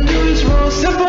the Everything I do